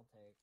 I'll take.